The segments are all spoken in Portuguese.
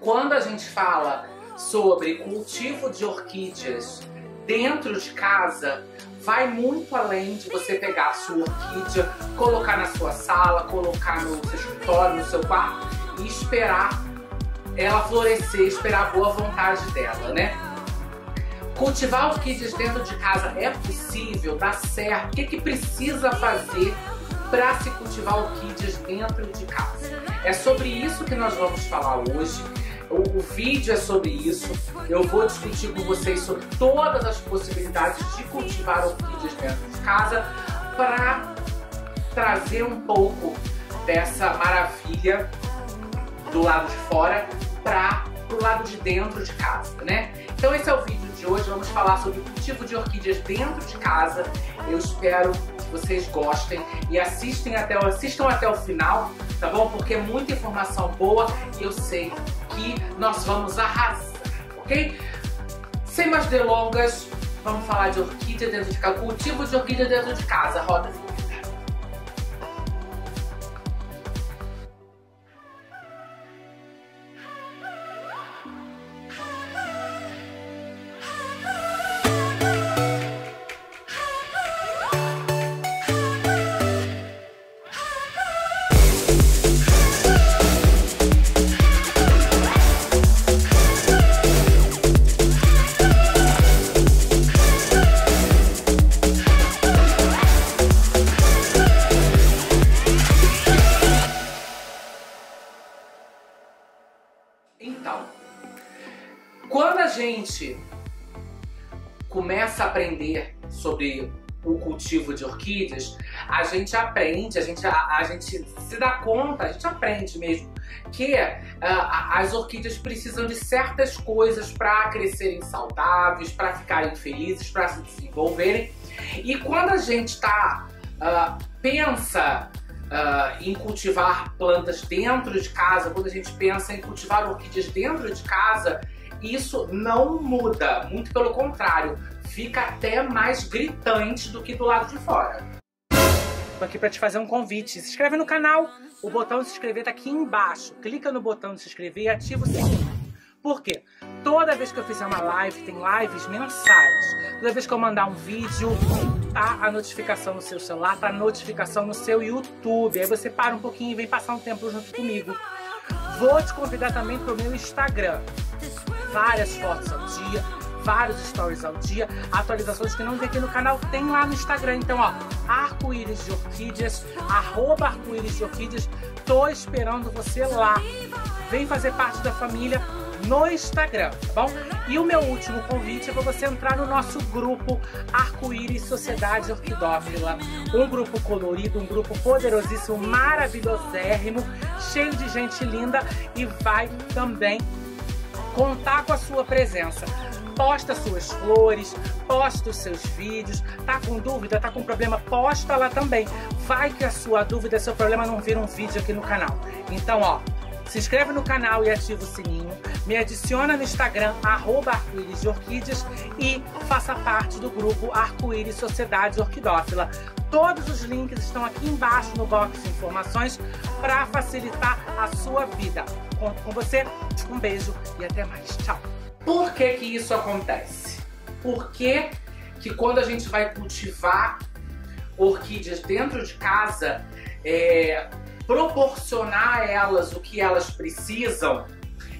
quando a gente fala sobre cultivo de orquídeas dentro de casa, vai muito além de você pegar a sua orquídea, colocar na sua sala, colocar no seu escritório, no seu quarto e esperar ela florescer, esperar a boa vontade dela, né? Cultivar orquídeas dentro de casa é possível, dá certo. O que, que precisa fazer para se cultivar orquídeas dentro de casa? É sobre isso que nós vamos falar hoje. O, o, vídeo é sobre isso. Eu vou discutir com vocês sobre todas as possibilidades de cultivar orquídeas dentro de casa para trazer um pouco dessa maravilha do lado de fora para o lado de dentro de casa, né? Então esse é o vídeo de hoje. Vamos falar sobre o cultivo de orquídeas dentro de casa. Eu espero que vocês gostem e assistem até, assistam até o final, tá bom? Porque é muita informação boa e eu sei que nós vamos arrasar, ok? Sem mais delongas, vamos falar de orquídea dentro de casa, cultivo de orquídea dentro de casa. Roda gente começa a aprender sobre o cultivo de orquídeas, a gente aprende, a gente, a, a gente se dá conta, a gente aprende mesmo que uh, as orquídeas precisam de certas coisas para crescerem saudáveis, para ficarem felizes, para se desenvolverem. E quando a gente está uh, pensa uh, em cultivar plantas dentro de casa, quando a gente pensa em cultivar orquídeas dentro de casa, isso não muda, muito pelo contrário, fica até mais gritante do que do lado de fora. Tô aqui para te fazer um convite. Se inscreve no canal, o botão de se inscrever tá aqui embaixo. Clica no botão de se inscrever e ativa o sininho. Por quê? Toda vez que eu fizer uma live, tem lives mensais. Toda vez que eu mandar um vídeo, tá a notificação no seu celular, tá a notificação no seu YouTube. Aí você para um pouquinho e vem passar um tempo junto comigo. Vou te convidar também pro meu Instagram várias fotos ao dia, vários stories ao dia, atualizações que não tem aqui no canal, tem lá no Instagram. Então, ó, arco-íris de orquídeas, arroba arco-íris de orquídeas, tô esperando você lá. Vem fazer parte da família no Instagram, tá bom? E o meu último convite é para você entrar no nosso grupo Arco-Íris Sociedade Orquidófila. Um grupo colorido, um grupo poderosíssimo, maravilhosérrimo, cheio de gente linda e vai também contar com a sua presença. Posta suas flores, posta os seus vídeos. Tá com dúvida, tá com problema? Posta lá também. Vai que a sua dúvida, seu problema não vira um vídeo aqui no canal. Então, ó, se inscreve no canal e ativa o sininho. Me adiciona no Instagram, arroba arco-íris de orquídeas e faça parte do grupo Arco-Íris Sociedade Orquidófila. Todos os links estão aqui embaixo no box de informações para facilitar a sua vida. Conto com você. Um beijo e até mais. Tchau. Por que que isso acontece? Por que que quando a gente vai cultivar orquídeas dentro de casa, é, proporcionar a elas o que elas precisam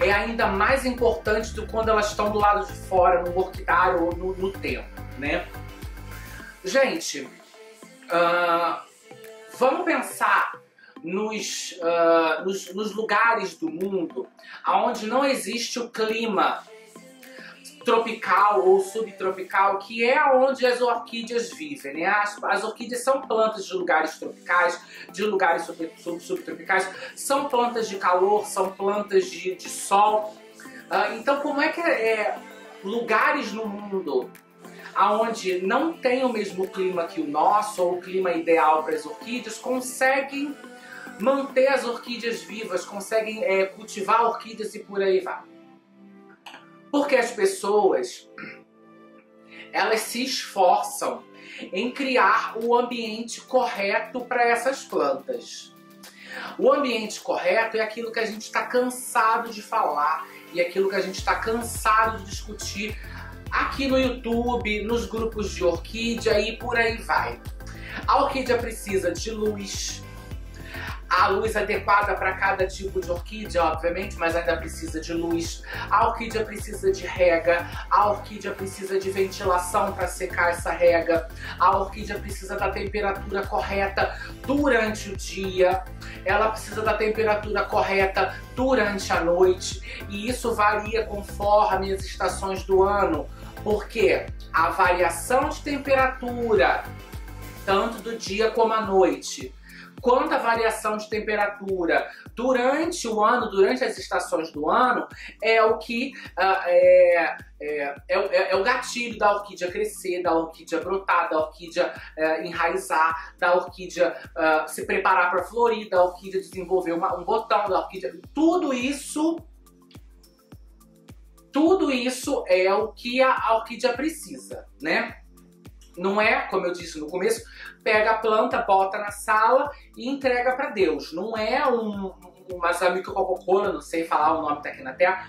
é ainda mais importante do que quando elas estão do lado de fora, no orquidário ou no, no tempo, né? Gente, uh, vamos pensar nos, uh, nos, nos, lugares do mundo onde não existe o clima tropical ou subtropical, que é onde as orquídeas vivem. Né? As, as orquídeas são plantas de lugares tropicais, de lugares sub, sub, subtropicais, são plantas de calor, são plantas de, de sol. Uh, então, como é que é, lugares no mundo aonde não tem o mesmo clima que o nosso, ou o clima ideal para as orquídeas, conseguem manter as orquídeas vivas, conseguem é, cultivar orquídeas e por aí vai. Porque as pessoas elas se esforçam em criar o ambiente correto para essas plantas. O ambiente correto é aquilo que a gente está cansado de falar e aquilo que a gente está cansado de discutir aqui no YouTube, nos grupos de orquídea e por aí vai. A orquídea precisa de luz, a luz adequada para cada tipo de orquídea, obviamente, mas ainda precisa de luz. A orquídea precisa de rega, a orquídea precisa de ventilação para secar essa rega, a orquídea precisa da temperatura correta durante o dia, ela precisa da temperatura correta durante a noite, e isso varia conforme as estações do ano, porque a variação de temperatura, tanto do dia como à noite, quanto a variação de temperatura durante o ano, durante as estações do ano, é o que uh, é, é, é, é, o gatilho da orquídea crescer, da orquídea brotar, da orquídea uh, enraizar, da orquídea uh, se preparar para florir, da orquídea desenvolver uma, um botão, da orquídea. Tudo isso. Tudo isso é o que a orquídea precisa, né? Não é, como eu disse no começo, pega a planta, bota na sala e entrega para Deus. Não é um, um Masamico Coca-Cola, não sei falar o nome tá aqui na terra.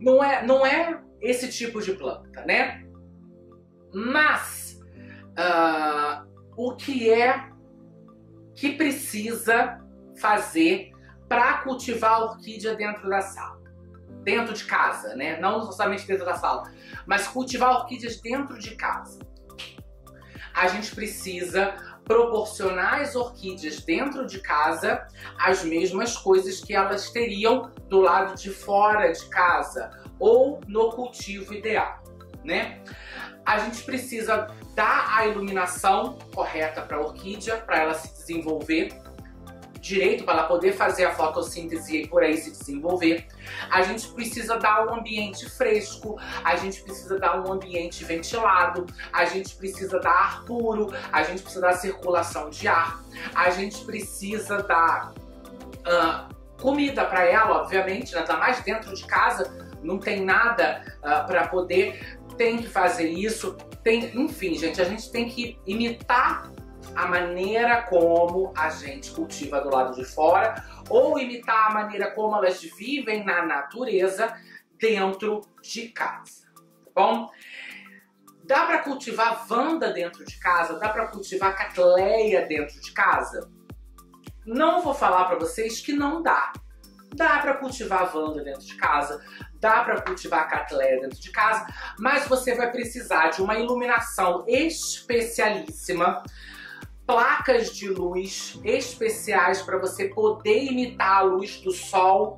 Não é, não é esse tipo de planta, né? Mas uh, o que é que precisa fazer para cultivar a orquídea dentro da sala? Dentro de casa, né? Não somente dentro da sala, mas cultivar orquídeas dentro de casa a gente precisa proporcionar às orquídeas dentro de casa as mesmas coisas que elas teriam do lado de fora de casa ou no cultivo ideal, né? A gente precisa dar a iluminação correta para a orquídea para ela se desenvolver direito para ela poder fazer a fotossíntese e por aí se desenvolver. A gente precisa dar um ambiente fresco, a gente precisa dar um ambiente ventilado, a gente precisa dar ar puro, a gente precisa dar circulação de ar, a gente precisa dar uh, comida para ela, obviamente, né? tá mais dentro de casa, não tem nada uh, para poder, tem que fazer isso, tem, enfim, gente, a gente tem que imitar a maneira como a gente cultiva do lado de fora ou imitar a maneira como elas vivem na natureza dentro de casa, tá bom? Dá para cultivar vanda dentro de casa? Dá para cultivar catleia dentro de casa? Não vou falar para vocês que não dá. Dá para cultivar vanda dentro de casa, dá para cultivar catleia dentro de casa, mas você vai precisar de uma iluminação especialíssima placas de luz especiais para você poder imitar a luz do sol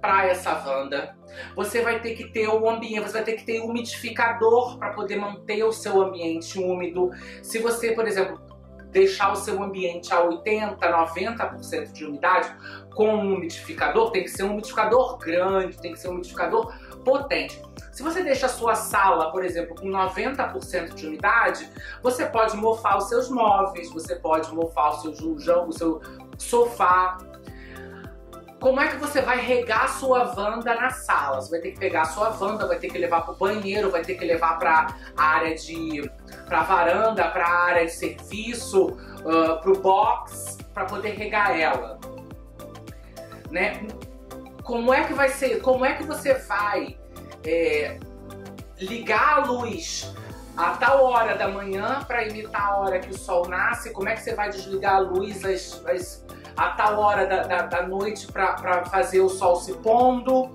para essa vanda. Você vai ter que ter o ambiente, você vai ter que ter um umidificador para poder manter o seu ambiente úmido. Se você, por exemplo, deixar o seu ambiente a 80, 90% de umidade com um umidificador, tem que ser um umidificador grande, tem que ser um umidificador potente. Se você deixa a sua sala, por exemplo, com 90% de umidade, você pode mofar os seus móveis, você pode mofar o seu julgão, o seu sofá. Como é que você vai regar a sua vanda na sala? Você vai ter que pegar a sua vanda, vai ter que levar para o banheiro, vai ter que levar para a área de. para varanda, para a área de serviço, uh, para o box, para poder regar ela. Né? Como é que vai ser? Como é que você vai é, ligar a luz a tal hora da manhã para imitar a hora que o sol nasce? Como é que você vai desligar a luz a tal hora da, da, da noite para fazer o sol se pondo?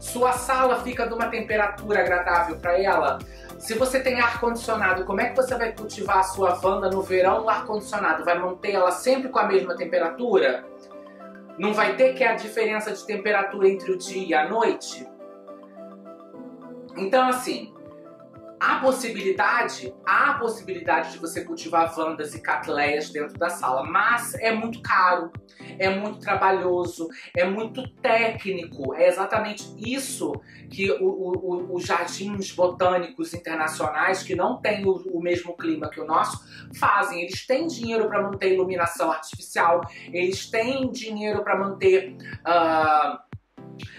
Sua sala fica de uma temperatura agradável para ela? Se você tem ar-condicionado, como é que você vai cultivar a sua vanda no verão no ar-condicionado? Vai manter ela sempre com a mesma temperatura? Não vai ter que a diferença de temperatura entre o dia e a noite? Então, assim, há possibilidade, há possibilidade de você cultivar vandas e catleias dentro da sala, mas é muito caro, é muito trabalhoso, é muito técnico. É exatamente isso que os jardins botânicos internacionais, que não têm o, o, mesmo clima que o nosso, fazem. Eles têm dinheiro para manter iluminação artificial, eles têm dinheiro para manter. Uh,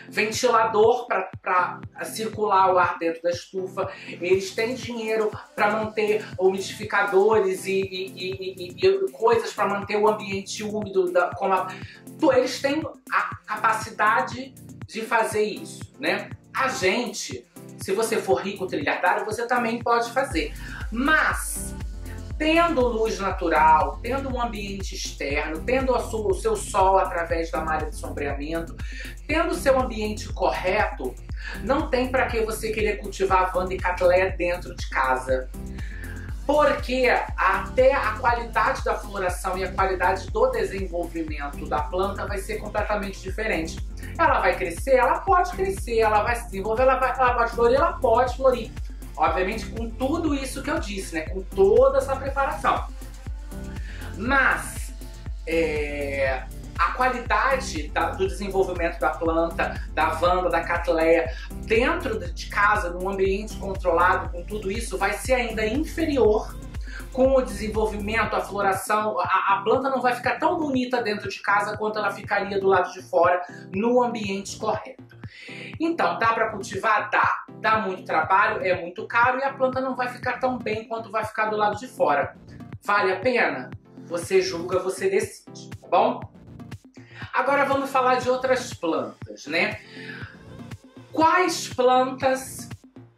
ventilador para circular o ar dentro da estufa, eles têm dinheiro para manter umidificadores e, e, e, e coisas para manter o ambiente úmido, da, como a, eles têm a capacidade de fazer isso, né? A gente, se você for rico trilhardário, você também pode fazer. Mas tendo luz natural, tendo um ambiente externo, tendo o seu sol através da malha de sombreamento, tendo o seu ambiente correto, não tem para que você querer cultivar Wanda e Cattleya dentro de casa. Porque até a qualidade da floração e a qualidade do desenvolvimento da planta vai ser completamente diferente. Ela vai crescer, ela pode crescer, ela vai se desenvolver, ela, vai, ela florir, ela pode florir. Obviamente com tudo isso que eu disse, né? Com toda essa preparação. Mas é, a qualidade da, do desenvolvimento da planta, da vanda, da catleia, dentro de casa, num ambiente controlado, com tudo isso, vai ser ainda inferior com o desenvolvimento, a floração, a, a, planta não vai ficar tão bonita dentro de casa quanto ela ficaria do lado de fora no ambiente correto. Então, dá para cultivar? Dá. Dá muito trabalho, é muito caro e a planta não vai ficar tão bem quanto vai ficar do lado de fora. Vale a pena? Você julga, você decide, tá bom? Agora vamos falar de outras plantas, né? Quais plantas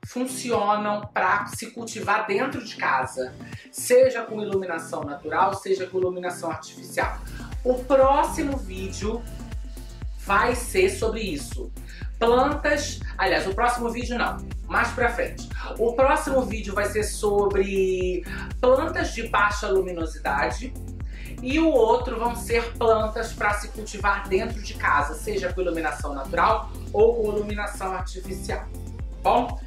funcionam para se cultivar dentro de casa, seja com iluminação natural, seja com iluminação artificial. O próximo vídeo vai ser sobre isso. Plantas, aliás, o próximo vídeo não, mais pra frente. O próximo vídeo vai ser sobre plantas de baixa luminosidade e o outro vão ser plantas para se cultivar dentro de casa, seja com iluminação natural ou com iluminação artificial. Bom,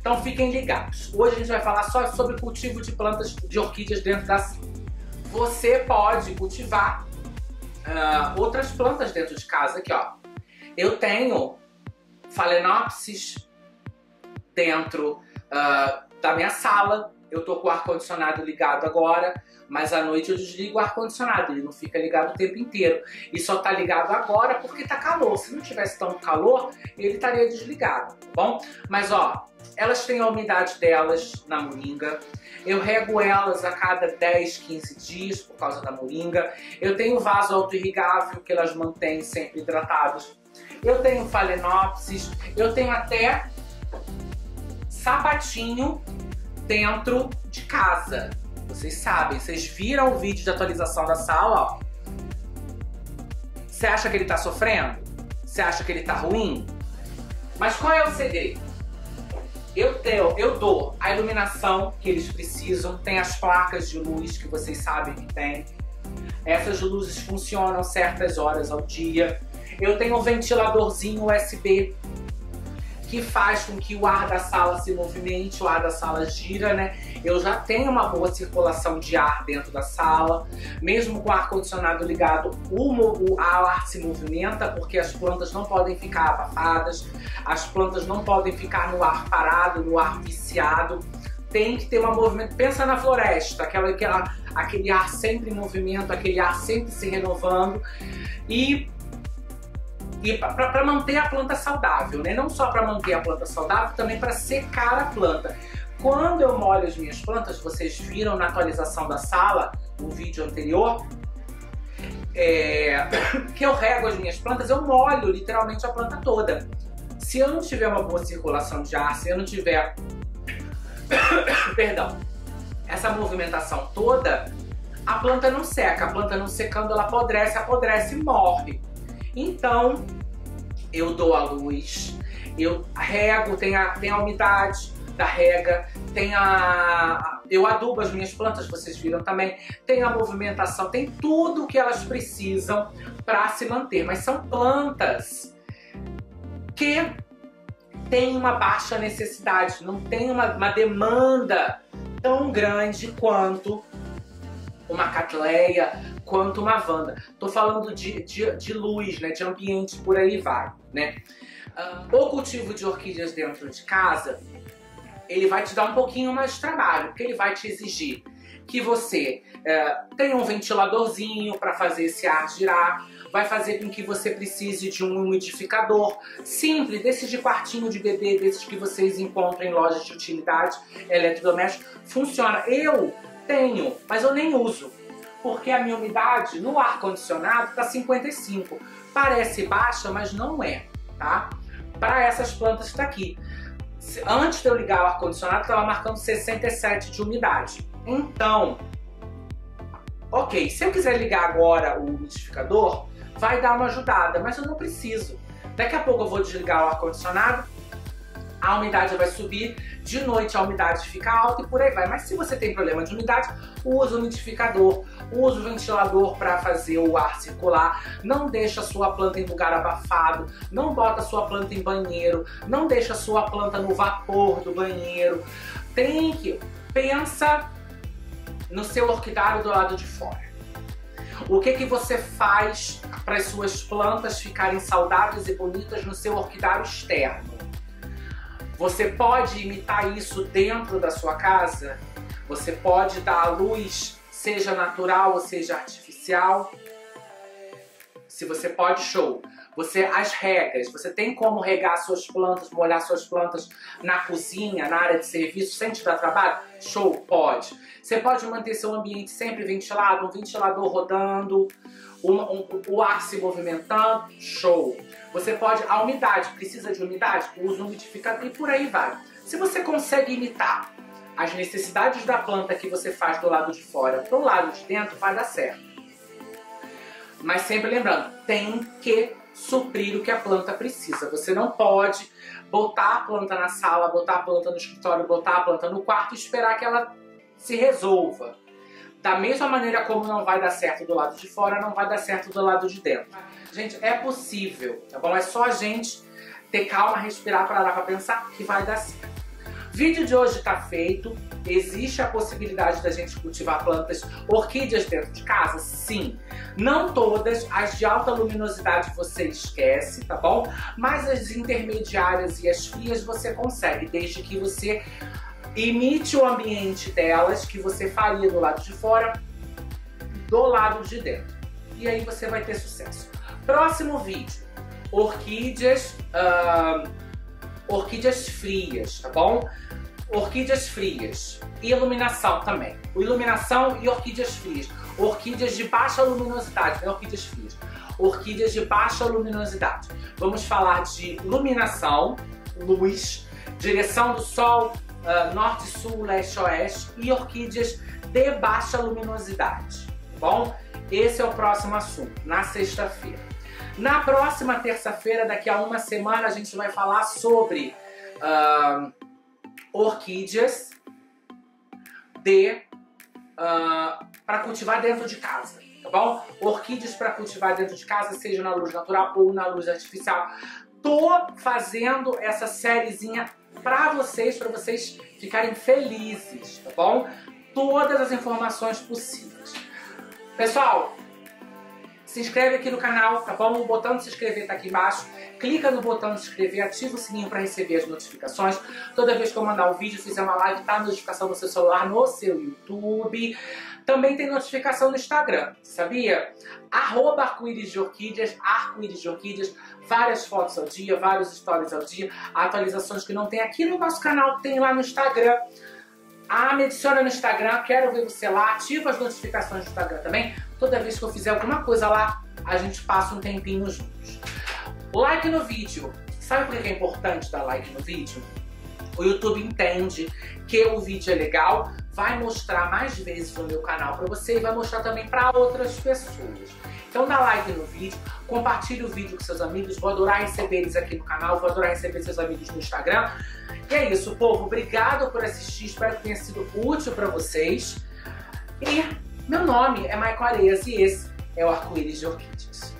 então fiquem ligados. Hoje a gente vai falar só sobre cultivo de plantas de orquídeas dentro da Você pode cultivar uh, outras plantas dentro de casa aqui, ó. Eu tenho Phalaenopsis dentro uh, da minha sala. Eu tô com o ar-condicionado ligado agora, mas à noite eu desligo o ar-condicionado, ele não fica ligado o tempo inteiro. E só tá ligado agora porque tá calor. Se não tivesse tão calor, ele estaria desligado, tá bom? Mas ó, elas têm a umidade delas na moringa. Eu rego elas a cada 10, 15 dias por causa da moringa. Eu tenho vaso auto-irrigável que elas mantêm sempre hidratados. Eu tenho Phalaenopsis. Eu tenho até sapatinho dentro de casa. Vocês sabem, vocês viram o vídeo de atualização da sala, ó. Você acha que ele tá sofrendo? Você acha que ele tá ruim? Mas qual é o segredo? Eu, tenho, eu dou a iluminação que eles precisam, tem as placas de luz que vocês sabem que tem. Essas luzes funcionam certas horas ao dia. Eu tenho um ventiladorzinho USB que faz com que o ar da sala se movimente, o ar da sala gira, né? Eu já tenho uma boa circulação de ar dentro da sala, mesmo com o ar-condicionado ligado, o, ar se movimenta, porque as plantas não podem ficar abafadas, as plantas não podem ficar no ar parado, no ar viciado. Tem que ter uma movimento. Pensa na floresta, aquela, aquela, aquele ar sempre em movimento, aquele ar sempre se renovando. E e para manter a planta saudável, né? Não só para manter a planta saudável, também para secar a planta. Quando eu molho as minhas plantas, vocês viram na atualização da sala, o vídeo anterior, é, que eu rego as minhas plantas, eu molho literalmente a planta toda. Se eu não tiver uma boa circulação de ar, se eu não tiver, perdão, essa movimentação toda, a planta não seca. A planta não secando, ela apodrece, apodrece e morre. Então, eu dou a luz, eu rego, tem a, tem a umidade, da rega, tem a. Eu adubo as minhas plantas, vocês viram também. Tem a movimentação, tem tudo que elas precisam para se manter. Mas são plantas que têm uma baixa necessidade, não tem uma, uma demanda tão grande quanto uma catleia, quanto uma vanda. Tô falando de, de, de, luz, né, de ambiente, por aí vai, né. Uh, o cultivo de orquídeas dentro de casa ele vai te dar um pouquinho mais de trabalho, porque ele vai te exigir que você é, tenha um ventiladorzinho para fazer esse ar girar, vai fazer com que você precise de um umidificador simples, desses de quartinho de bebê, desses que vocês encontram em lojas de utilidade eletrodoméstico. Funciona. Eu tenho, mas eu nem uso. Porque a minha umidade no ar-condicionado tá 55. Parece baixa, mas não é, tá? Para essas plantas que tá aqui. Antes de eu ligar o ar-condicionado, estava marcando 67 de umidade. Então, ok, se eu quiser ligar agora o umidificador, vai dar uma ajudada, mas eu não preciso. Daqui a pouco eu vou desligar o ar-condicionado, a umidade vai subir, de noite a umidade fica alta e por aí vai. Mas se você tem problema de umidade, use o umidificador, use o ventilador para fazer o ar circular, não deixa a sua planta em lugar abafado, não bota a sua planta em banheiro, não deixa a sua planta no vapor do banheiro. Tem que pensa no seu orquidário do lado de fora. O que que você faz para as suas plantas ficarem saudáveis e bonitas no seu orquidário externo? Você pode imitar isso dentro da sua casa? Você pode dar a luz, seja natural ou seja artificial? Se você pode, show. Você as regras, você tem como regar suas plantas, molhar suas plantas na cozinha, na área de serviço, sem te dar trabalho? Show, pode. Você pode manter seu ambiente sempre ventilado, um ventilador rodando, um, um, o ar se movimentando? Show. Você pode, a umidade, precisa de umidade? Usa um umidificador e por aí vai. Se você consegue imitar as necessidades da planta que você faz do lado de fora para o lado de dentro, vai dar certo. Mas sempre lembrando, tem que suprir o que a planta precisa. Você não pode botar a planta na sala, botar a planta no escritório, botar a planta no quarto e esperar que ela se resolva. Da mesma maneira como não vai dar certo do lado de fora, não vai dar certo do lado de dentro. Gente, é possível, tá bom? É só a gente ter calma, respirar, parar pra pensar que vai dar certo. Vídeo de hoje está feito. Existe a possibilidade da gente cultivar plantas orquídeas dentro de casa? Sim. Não todas, as de alta luminosidade você esquece, tá bom? Mas as intermediárias e as frias você consegue, desde que você imite o ambiente delas que você faria do lado de fora, do lado de dentro. E aí você vai ter sucesso. Próximo vídeo, orquídeas, uh, orquídeas frias, tá bom? Orquídeas frias. E iluminação também. Iluminação e orquídeas frias. Orquídeas de baixa luminosidade, não orquídeas frias. Orquídeas de baixa luminosidade. Vamos falar de iluminação, luz, direção do sol, uh, norte, sul, leste, oeste e orquídeas de baixa luminosidade. Tá bom? Esse é o próximo assunto, na sexta-feira. Na próxima terça-feira, daqui a uma semana, a gente vai falar sobre uh, orquídeas de uh, para cultivar dentro de casa, tá bom? Orquídeas para cultivar dentro de casa, seja na luz natural ou na luz artificial. Tô fazendo essa sériezinha para vocês, para vocês ficarem felizes, tá bom? Todas as informações possíveis. Pessoal, se inscreve aqui no canal, tá bom? O botão de se inscrever tá aqui embaixo. Clica no botão de se inscrever, ativa o sininho para receber as notificações. Toda vez que eu mandar um vídeo, fizer uma live, tá a notificação no seu celular, no seu YouTube. Também tem notificação no Instagram, sabia? Arroba arco-íris de orquídeas, arco-íris de orquídeas, várias fotos ao dia, vários stories ao dia, atualizações que não tem aqui no nosso canal, tem lá no Instagram. Ah, me adiciona no Instagram, quero ver você lá, ativa as notificações do Instagram também. Toda vez que eu fizer alguma coisa lá, a gente passa um tempinho juntos. Like no vídeo. Sabe por que é importante dar like no vídeo? O YouTube entende que o vídeo é legal, vai mostrar mais vezes no meu canal para você e vai mostrar também para outras pessoas. Então dá like no vídeo, compartilhe o vídeo com seus amigos, vou adorar receber eles aqui no canal, vou adorar receber seus amigos no Instagram. E é isso, povo. Obrigado por assistir. Espero que tenha sido útil para vocês. E meu nome é Maicon Areias e esse é o Arco-Íris de Orquídea.